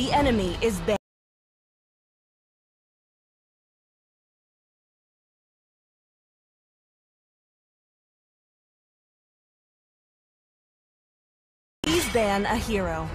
The enemy is banned. Please ban a hero.